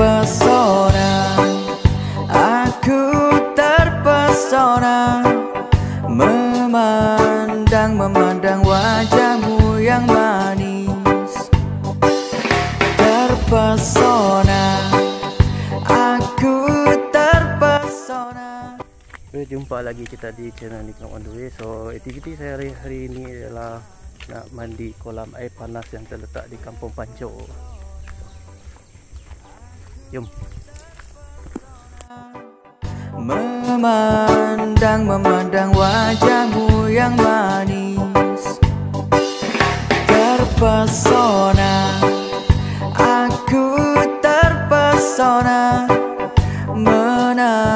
terpesona. Aku terpesona. Memandang, memandang wajahmu yang manis. Terpesona. Aku terpesona. Jumpa lagi kita di channel Nikon On The Way. So activity saya hari, hari ini adalah nak mandi kolam air panas yang terletak di Kampung Pancok Jom. Memandang, memandang wajahmu yang manis. Terpesona. Aku terpesona. Menatap,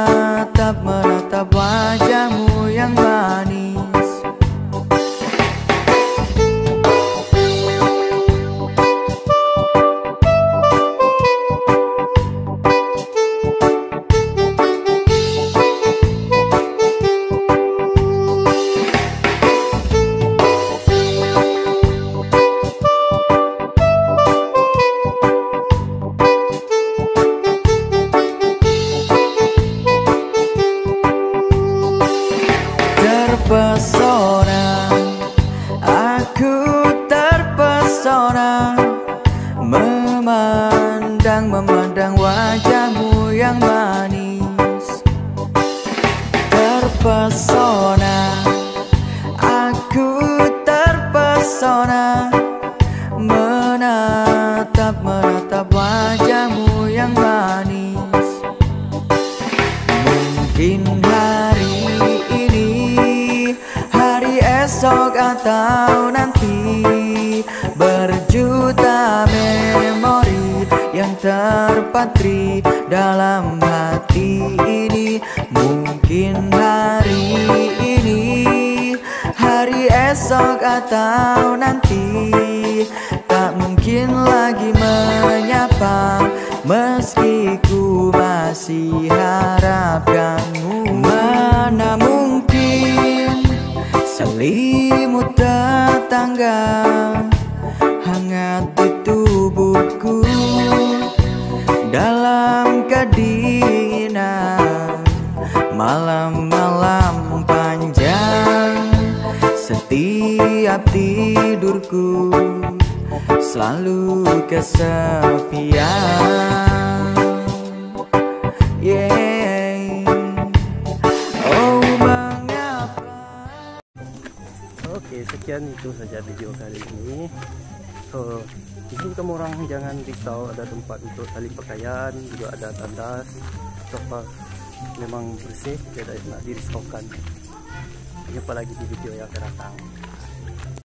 Terpesona. Aku terpesona. Memandang, memandang wajahmu yang manis. Terpesona. Aku terpesona. Menatap, menatap wajahmu yang manis. Mungkin Hari esok atau nanti. Berjuta memori yang terpatri dalam hati ini. Mungkin hari ini Hari esok atau nanti. Tak mungkin lagi menyapa Meski ku masih Mana mungkin Setiap tidurku Selalu kesepian Yeah Oh mengapa Oke, sekian itu saja video kali ini. So, kamu orang jangan risau ada tempat untuk tali pakaian, juga ada tandas, sofa memang bersih, tidak nak dirisaukan. Jumpa lagi di video yang akan datang.